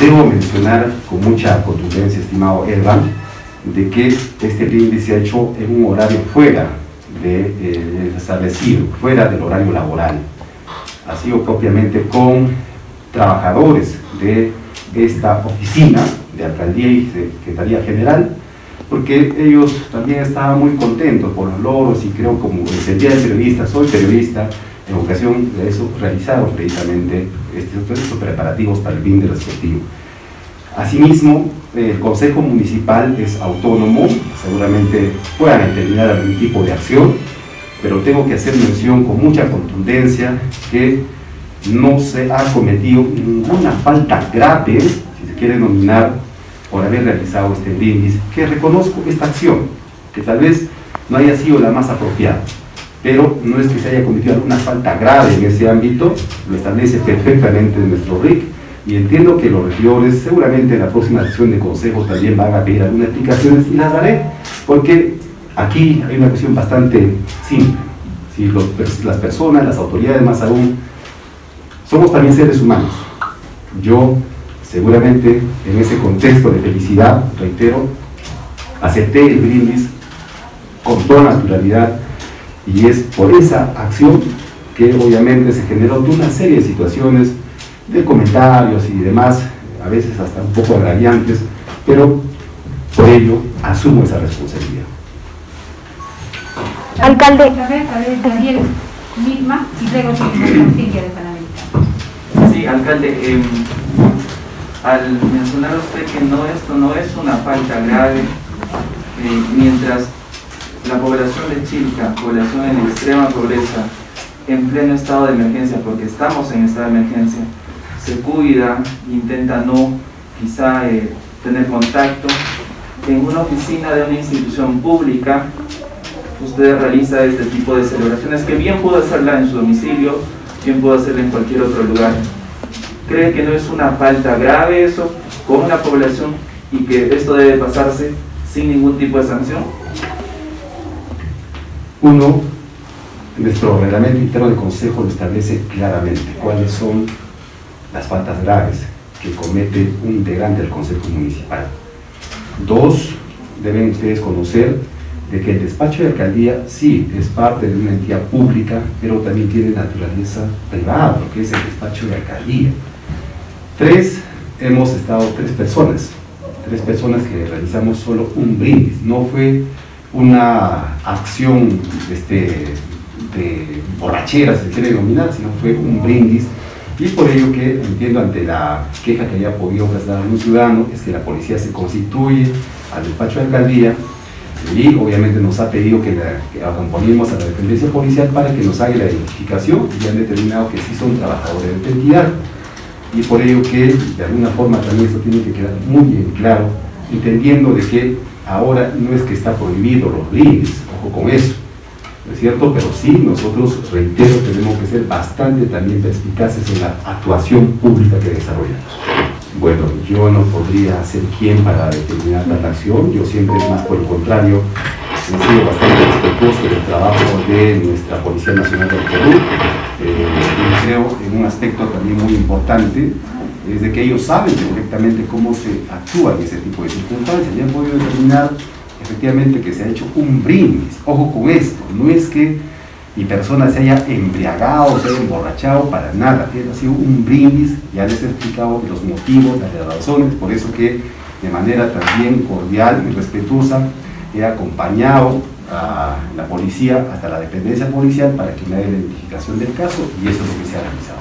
Debo mencionar con mucha contundencia, estimado Ervan, de que este brindis se ha hecho en un horario fuera del de, establecido, fuera del horario laboral. Ha sido propiamente con trabajadores de esta oficina de alcaldía y secretaría general, porque ellos también estaban muy contentos por los logros y creo como el día de periodista, soy periodista, en ocasión de eso realizaron precisamente estos, preparativos para el fin del respectivo. Asimismo, el Consejo Municipal es autónomo, seguramente puedan determinar algún tipo de acción, pero tengo que hacer mención con mucha contundencia que no se ha cometido ninguna falta grave, si se quiere denominar, por haber realizado este brindis, que reconozco esta acción, que tal vez no haya sido la más apropiada, pero no es que se haya cometido alguna falta grave en ese ámbito, lo establece perfectamente nuestro RIC, y entiendo que los regidores seguramente en la próxima sesión de consejo también van a pedir algunas explicaciones y las daré, porque aquí hay una cuestión bastante simple. Si las personas, las autoridades más aún, somos también seres humanos. Yo seguramente en ese contexto de felicidad, reitero, acepté el brindis con toda naturalidad y es por esa acción que obviamente se generó una serie de situaciones de comentarios y demás, a veces hasta un poco agraviantes, pero por ello asumo esa responsabilidad. Alcalde. Daniel misma y luego. Sí, alcalde, eh, al mencionar usted que no esto no es una falta grave, eh, mientras la población de Chilca, población en extrema pobreza, en pleno estado de emergencia, porque estamos en estado de emergencia, se cuida, intenta no quizá eh, tener contacto. En una oficina de una institución pública, usted realiza este tipo de celebraciones que bien pudo hacerla en su domicilio, bien pudo hacerla en cualquier otro lugar. ¿Cree que no es una falta grave eso con una población y que esto debe pasarse sin ningún tipo de sanción? Uno, nuestro reglamento interno del Consejo lo establece claramente cuáles son las faltas graves que comete un integrante del Consejo Municipal. Dos, deben ustedes conocer de que el despacho de alcaldía sí es parte de una entidad pública, pero también tiene naturaleza privada, que es el despacho de alcaldía. Tres, hemos estado tres personas, tres personas que realizamos solo un brindis, no fue una acción este, de borrachera, se quiere denominar, sino fue un brindis y por ello que entiendo ante la queja que haya podido presentar un ciudadano es que la policía se constituye al despacho de alcaldía y obviamente nos ha pedido que, la, acompañemos a la dependencia policial para que nos haga la identificación y han determinado que sí son trabajadores de entidad. Y por ello que de alguna forma también esto tiene que quedar muy bien claro, entendiendo de que ahora no es que está prohibido los límites, ojo con eso, ¿no es cierto? Pero sí, nosotros, reitero, tenemos que ser bastante también perspicaces en la actuación pública que desarrollamos. Bueno, yo no podría ser quien para determinar la acción, yo siempre, más por el contrario, he sido bastante respetuoso del trabajo de nuestra Policía Nacional del Perú, eh, creo en un aspecto también muy importante, es de que ellos saben perfectamente cómo se actúa en ese tipo de circunstancias, y han podido determinar efectivamente que se ha hecho un brindis. Ojo con esto, no es que mi persona se haya embriagado, se haya emborrachado, para nada. Ha sido un brindis, ya les he explicado los motivos, las razones, por eso que de manera también cordial y respetuosa he acompañado a la policía hasta la dependencia policial para que me haga la identificación del caso y eso es lo que se ha realizado.